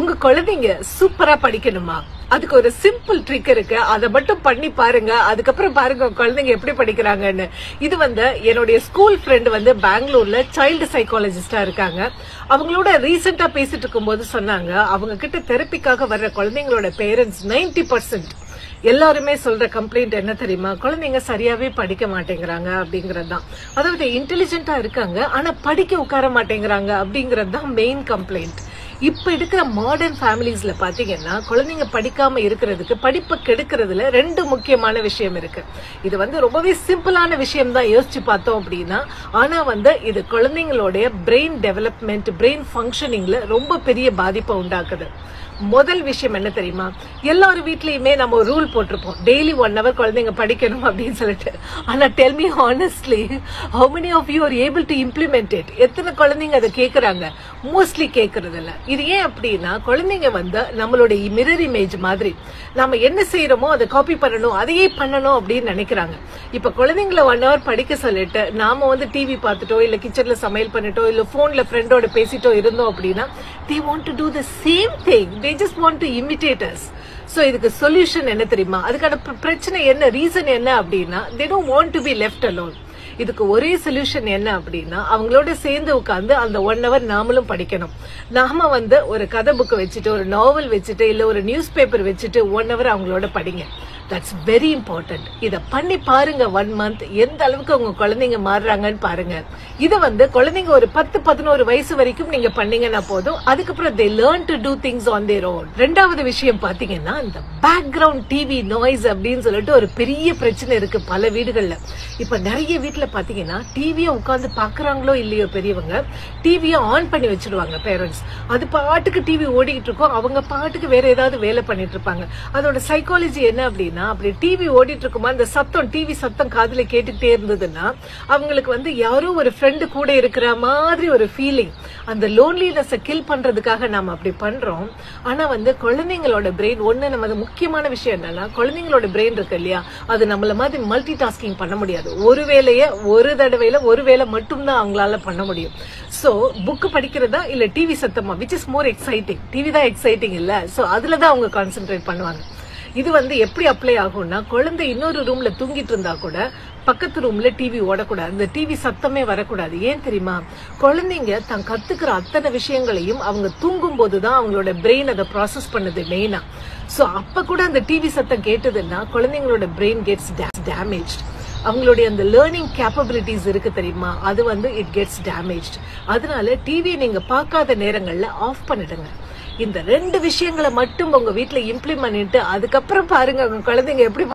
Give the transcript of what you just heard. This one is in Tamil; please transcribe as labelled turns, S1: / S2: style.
S1: உங்க குழந்தைங்க சூப்பரா படிக்கணுமா? அதுக்கு ஒரு சிம்பிள் ட்ரிக் இருக்கு. அதை மட்டும் பண்ணி பாருங்க. அதுக்கப்புறம் பாருங்க குழந்தைங்க எப்படி படிக்கிறாங்கன்னு. இது வந்து என்னுடைய ஸ்கூல் ஃப்ரெண்டு வந்து பெங்களூர்ல சைல்டு சைக்காலஜிஸ்டா இருக்காங்க. அவங்களோட ரீசெண்டா பேசிட்டு இருக்கும்போது சொன்னாங்க அவங்க கிட்ட தெரப்பிக்காக வர்ற குழந்தைங்களோட பேரண்ட்ஸ் 90% பர்சன்ட் எல்லாருமே சொல்ற கம்ப்ளைண்ட் என்ன தெரியுமா? குழந்தைங்க சரியாவே படிக்க மாட்டேங்கிறாங்க அப்படிங்கறது தான் அதாவது இன்டெலிஜென்ட்டா இருக்காங்க ஆனா படிக்க உட்கார மாட்டேங்கிறாங்க அப்படிங்கறது தான் மெயின் கம்ப்ளைண்ட் இப்போ இருக்கிற மாடர்ன் ஃபேமிலிஸில் பார்த்தீங்கன்னா குழந்தைங்க படிக்காமல் இருக்கிறதுக்கு படிப்பை கெடுக்கிறதுல ரெண்டு முக்கியமான விஷயம் இருக்குது இது வந்து ரொம்பவே சிம்பிளான விஷயம் தான் யோசிச்சு பார்த்தோம் அப்படின்னா ஆனால் வந்து இது குழந்தைங்களுடைய பிரெயின் டெவலப்மெண்ட் பிரெயின் ஃபங்க்ஷனிங்கில் ரொம்ப பெரிய பாதிப்பை உண்டாக்குது. முதல் விஷயம் என்ன தெரியுமா? எல்லார் வீட்லேயுமே நம்ம ஒரு ரூல் போட்டிருப்போம். டெய்லி ஒன் ஹவர் குழந்தைங்க படிக்கணும் அப்படின்னு சொல்லிட்டு. ஆனால் tell me honestly how many of you are able to implement it எத்தனை குழந்தைங்க அதை கேட்குறாங்க மோஸ்ட்லி கேட்கறது இல்லை இது ஏன் அப்படின்னா குழந்தைங்க வந்து நம்மளுடைய மிரர் இமேஜ் மாதிரி. நாம என்ன செய்கிறோமோ அதை காப்பி பண்ணணும் அதையே பண்ணணும் அப்படின்னு நினைக்கிறாங்க. இப்போ குழந்தைங்களை ஒன் ஹவர் படிக்க சொல்லிட்டு நாம வந்து டிவி பார்த்துட்டோ இல்லை கிச்சனில் சமையல் பண்ணிட்டோ இல்லை ஃபோனில் ஃப்ரெண்டோட பேசிட்டோ இருந்தோம் அப்படின்னா they want to do the same thing they just want to imitate us இதுக்கு சொல்யூஷன் என்ன தெரியுமா? அதுக்கான பிரச்சனை என்ன? ரீசன் என்ன அப்படின்னா they don't want to be left alone இதுக்கு ஒரே சொல்யூஷன் என்ன அப்படின்னா அவங்களோட சேர்ந்து உட்காந்து அந்த ஒன் ஹவர் நாமளும் படிக்கணும். நாம வந்து ஒரு கதை புக்கு வச்சுட்டு ஒரு நாவல் வச்சுட்டு இல்லை ஒரு நியூஸ் பேப்பர் வச்சுட்டு ஒன் ஹவர் அவங்களோட படிங்க. தட்ஸ் வெரி இம்பார்ட்டன்ட் இதை பண்ணி பாருங்க ஒன் மந்த் எந்த அளவுக்கு உங்க குழந்தைங்க மாறுறாங்கன்னு பாருங்க. இதை வந்து குழந்தைங்க ஒரு பத்து பதினோரு வயசு வரைக்கும் நீங்க பண்ணீங்கன்னா போதும். அதுக்கப்புறம் they learn to do things on their own ரெண்டாவது விஷயம் பாத்தீங்கன்னா இந்த பேக்ரவுண்ட் டிவி நாய்ஸ் அப்படின்னு சொல்லிட்டு ஒரு பெரிய பிரச்சனை இருக்கு பல வீடுகள்ல. இப்ப நிறைய வீட்டில் பாத்தீங்கன்னா டிவியை உட்காந்து பாக்குறாங்களோ இல்லையோ பெரியவங்க டிவியை ஆன் பண்ணி வச்சிருவாங்க பேரண்ட்ஸ் அது பாட்டுக்கு டிவி ஓடிக்கிட்டு இருக்கோம் அவங்க பாட்டுக்கு வேற ஏதாவது வேலை பண்ணிட்டு இருப்பாங்க. அதோட சைக்காலஜி என்ன அப்படின்னா அப்படி டிவி ஓடிட்டு இருக்குமா அந்த சத்தம் டிவி சத்தம் காதுல கேட்டுக்கிட்டே இருந்ததுன்னா அவங்களுக்கு வந்து யாரோ ஒரு ஃப்ரெண்டு கூட இருக்கிற மாதிரி ஒரு ஃபீலிங் அந்த லோன்லினஸை கில் பண்றதுக்காக நாம அப்படி பண்றோம். ஆனா வந்து குழந்தைங்களோட பிரெயின் ஒண்ணு நமது முக்கியமான விஷயம் என்னன்னா குழந்தைங்களோட பிரெயின் இருக்கு இல்லையா அது நம்மள மாதிரி மல்டி டாஸ்கிங் பண்ண முடியாது. ஒரு வேலையை ஒரு தடவையில ஒரு வேலை மட்டும்தான் அவங்களால பண்ண முடியும். சோ புக் படிக்கிறதா இல்ல டிவி சத்தமா which is more exciting TV தான் எக்ஸைட்டிங் இல்ல. சோ அதுலதான் அவங்க கான்சென்ட்ரேட் பண்ணுவாங்க. இது வந்து எப்படி அப்ளை ஆகும்னா குழந்தை இன்னொரு ரூம்ல தூங்கிட்டு இருந்தா கூட பக்கத்து ரூம்ல டிவி ஓடக்கூடாது. இந்த டிவி சத்தமே வரக்கூடாது. ஏன் தெரியுமா? குழந்தைங்க தான் கத்துக்கிற அத்தனை விஷயங்களையும் அவங்க தூங்கும் போதுதான் அவங்களோட பிரெயின் அதை ப்ராசஸ் பண்ணுது மெயினா சோ அப்ப கூட அந்த டிவி சத்தம் கேட்டதுன்னா குழந்தைங்களோட பிரெயின் கெட்ஸ் டேமேஜ் அவங்களுடைய அந்த லேர்னிங் கேப்பபிலிட்டிஸ் இருக்கு தெரியுமா? அது வந்து இட் கெட்ஸ் டேமேஜ் அதனால டிவியை நீங்க பார்க்காத நேரங்கள்ல ஆஃப் பண்ணிடுங்க. இந்த ரெண்டு விஷயங்களை மட்டும் உங்க வீட்டுல இம்ப்ளிமெண்ட் பண்ணிட்டு அதுக்கப்புறம் பாருங்க உங்க குழந்தைங்க எப்படி